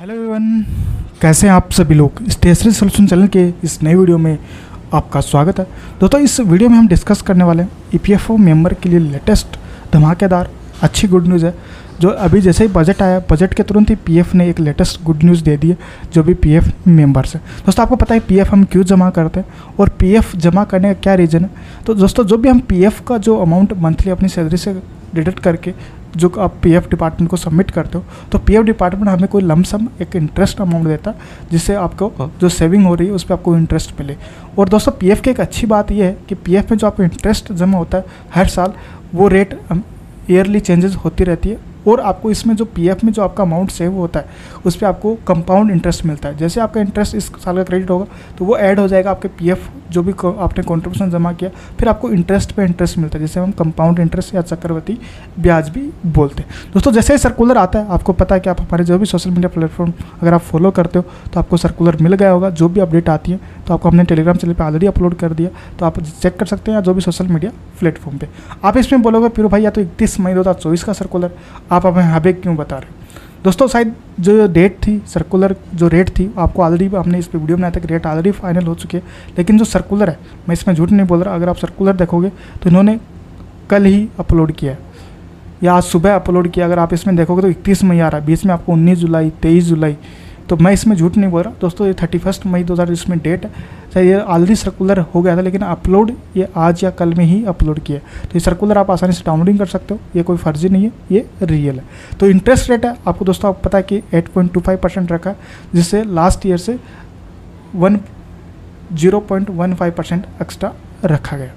Hello everyone कैसे हैं आप सभी लोग? स्टेशनरी सोल्यूशन चैनल के इस नए वीडियो में आपका स्वागत है। दोस्तों, इस वीडियो में हम डिस्कस करने वाले हैं ईपीएफओ मेंबर के लिए लेटेस्ट धमाकेदार, अच्छी गुड न्यूज़ है, जो अभी जैसे ही बजट आया बजट के तुरंत ही पीएफ ने एक लेटेस्ट गुड न्यूज़ दे दी है, जो भी पीएफ मेंबर्स है। दोस्तों, आपको पता है पीएफ हम क्यों जमा करते हैं और पीएफ जमा करने का क्या रीज़न है? तो दोस्तों, जो भी हम पीएफ का जो अमाउंट मंथली अपनी सैलरी से डिडक्ट करके जो आप पीएफ डिपार्टमेंट को सबमिट करते हो तो पीएफ डिपार्टमेंट हमें कोई लमसम एक इंटरेस्ट अमाउंट देता है जिससे आपको जो सेविंग हो रही है उस पर आपको इंटरेस्ट मिले। और दोस्तों पीएफ की एक अच्छी बात यह है कि पीएफ में जो आपको इंटरेस्ट जमा होता है हर साल वो रेट ईयरली चेंजेस होती रहती है। और आपको इसमें जो पीएफ में जो आपका अमाउंट सेव होता है, उस पर आपको कंपाउंड इंटरेस्ट मिलता है। जैसे आपका इंटरेस्ट इस साल का क्रेडिट होगा तो वो ऐड हो जाएगा आपके पीएफ जो भी आपने कॉन्ट्रीब्यूशन जमा किया, फिर आपको इंटरेस्ट पे इंटरेस्ट मिलता है, जैसे हम कंपाउंड इंटरेस्ट या चक्रवर्ती ब्याज भी बोलते हैं। दोस्तों, जैसे ही सर्कुलर आता है, आपको पता है कि आप हमारे जो भी सोशल मीडिया प्लेटफॉर्म अगर आप फॉलो करते हो तो आपको सर्कुलर मिल गया होगा, जो भी अपडेट आती है तो आपको हमने टेलीग्राम चैनल पर ऑलरेडी अपलोड कर दिया तो आप चेक कर सकते हैं, या जो भी सोशल मीडिया प्लेटफॉर्म पर आप इसमें बोलोगे फिर भाई, या तो इकतीस मई दो हज़ार चौबीस का सर्कुलर आप हमें हबे क्यों बता रहे दोस्तों, शायद जो डेट थी सर्कुलर जो रेट थी, आपको ऑलरेडी हमने इस पर वीडियो बनाया था कि रेट ऑलरेडी फाइनल हो चुके हैं, लेकिन जो सर्कुलर है, मैं इसमें झूठ नहीं बोल रहा, अगर आप सर्कुलर देखोगे तो इन्होंने कल ही अपलोड किया है। या आज सुबह अपलोड किया, अगर आप इसमें देखोगे तो इकतीस मई आ रहा है, बीच में आपको उन्नीस जुलाई, तेईस जुलाई तो मैं इसमें झूठ नहीं बोल रहा। दोस्तों, ये थर्टी फ़र्स्ट मई दो हज़ार इसमें डेट चाहे ये ऑलरेडी सर्कुलर हो गया था, लेकिन अपलोड ये आज या कल में ही अपलोड किया तो ये सर्कुलर आप आसानी से डाउनलोडिंग कर सकते हो, ये कोई फर्जी नहीं है, ये रियल है। तो इंटरेस्ट रेट है, आपको दोस्तों, आपको पता है कि eight point two five percent रखा है, जिससे लास्ट ईयर से one zero point one five percent extra रखा गया।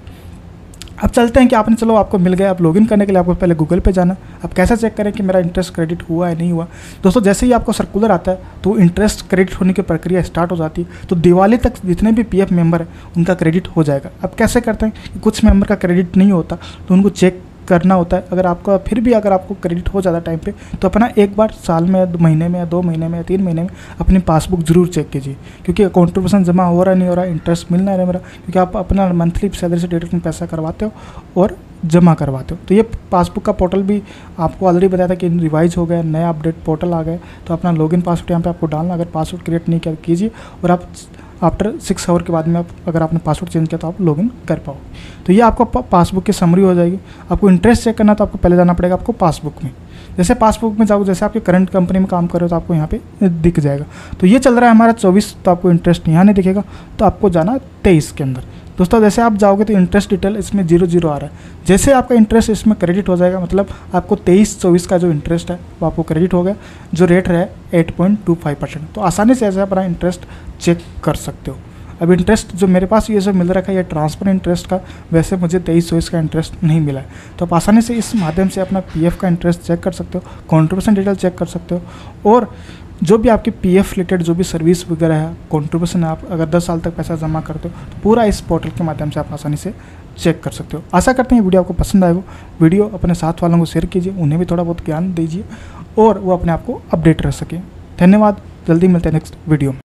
अब चलते हैं कि आपने, चलो आपको मिल गया आप लॉगिन करने के लिए आपको पहले गूगल पे जाना। आप कैसे चेक करें कि मेरा इंटरेस्ट क्रेडिट हुआ है नहीं हुआ? दोस्तों, जैसे ही आपको सर्कुलर आता है तो इंटरेस्ट क्रेडिट होने की प्रक्रिया स्टार्ट हो जाती है। तो दिवाली तक जितने भी पीएफ मेंबर हैं, उनका क्रेडिट हो जाएगा। अब कैसे करते हैं कि कुछ मेंबर का क्रेडिट नहीं होता तो उनको चेक करना होता है। अगर आपका, फिर भी अगर आपको क्रेडिट हो जाता टाइम पे तो अपना एक बार साल में या महीने में या दो महीने में या तीन महीने में अपनी पासबुक ज़रूर चेक कीजिए। क्योंकि कॉन्ट्रीब्यूशन जमा हो रहा नहीं हो रहा इंटरेस्ट मिल नहीं रहा मेरा, क्योंकि आप अपना मंथली सैलरी से डेट में पैसा करवाते हो और जमा करवाते हो। तो ये पासबुक का पोर्टल भी आपको ऑलरेडी बताया था कि रिवाइज हो गया, नया अपडेट पोर्टल आ गया तो अपना लॉगिन पासवर्ड यहाँ पे आपको डालना अगर पासवर्ड क्रिएट नहीं किया, कीजिए और आप आफ्टर सिक्स आवर के बाद में आप, अगर आपने पासवर्ड चेंज किया तो आप लॉगिन कर पाओ तो ये आपको पासबुक की समरी हो जाएगी। आपको इंटरेस्ट चेक करना तो आपको पहले जाना पड़ेगा आपको पासबुक में। जैसे पासबुक में जाओ, जैसे आपके करंट कंपनी में काम कर रहे हो तो आपको यहाँ पे दिख जाएगा। तो ये चल रहा है हमारा चौबीस तो आपको इंटरेस्ट यहाँ नहीं दिखेगा। तो आपको जाना तेईस के अंदर। दोस्तों, जैसे आप जाओगे तो इंटरेस्ट डिटेल इसमें ज़ीरो ज़ीरो आ रहा है। जैसे आपका इंटरेस्ट इसमें क्रेडिट हो जाएगा मतलब आपको तेईस चौबीस का जो इंटरेस्ट है, वो आपको क्रेडिट हो गया, जो रेट है eight point two five percent तो आसानी से ऐसे आप इंटरेस्ट चेक कर सकते हो। अब इंटरेस्ट जो मेरे पास ये सब मिल रखा है, ये ट्रांसफ़र इंटरेस्ट का, वैसे मुझे तेईस सौ का इंटरेस्ट नहीं मिला है। तो आप आसानी से इस माध्यम से अपना पीएफ का इंटरेस्ट चेक कर सकते हो कॉन्ट्रीब्यूशन डिटेल चेक कर सकते हो, और जो भी आपकी पी एफ़ रिलेटेड जो भी सर्विस वगैरह है कॉन्ट्रीब्यूशन आप अगर दस साल तक पैसा जमा करते हो तो पूरा इस पोर्टल के माध्यम से आप आसानी से चेक कर सकते हो। आशा करते हैं वीडियो आपको पसंद आएगा वीडियो अपने साथ वालों को शेयर कीजिए, उन्हें भी थोड़ा बहुत ज्ञान दीजिए, और वो अपने आप को अपडेट रह सकें। धन्यवाद, जल्दी मिलते हैं नेक्स्ट वीडियो में।